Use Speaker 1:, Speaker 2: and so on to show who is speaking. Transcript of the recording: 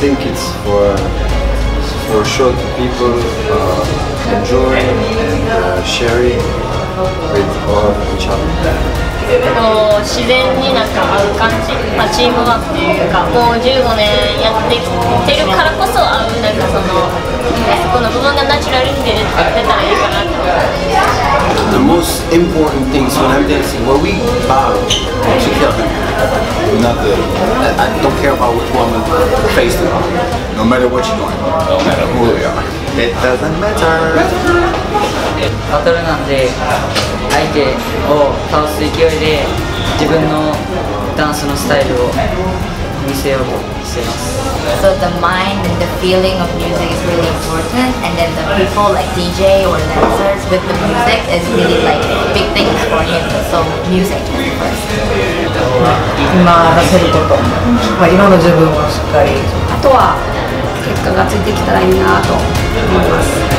Speaker 1: think it's for for sure to people uh, enjoying and uh, sharing with all each other.
Speaker 2: こう自然になんか合う感じ、まあ、チームワークというかもう15年やってきてるからこそ合うなんかそのそこの部分がナチュラルに出て出たらいいかなと思う
Speaker 3: The most important things when I'm dancing, when we bow together, not the, care about which woman face to no matter what you're doing, no matter who we are. It doesn't matter.
Speaker 4: バトルなんで相手を倒す勢いで自分のダンスのスタイルを見せようとしています
Speaker 5: So the mind and the feeling of music is really important, and then the people like DJ or dancers with the music is really like big things for him. So music is first.
Speaker 6: 今出せること、まあ、今の自分をしっかりあとは結果がついてきたらいいなと思います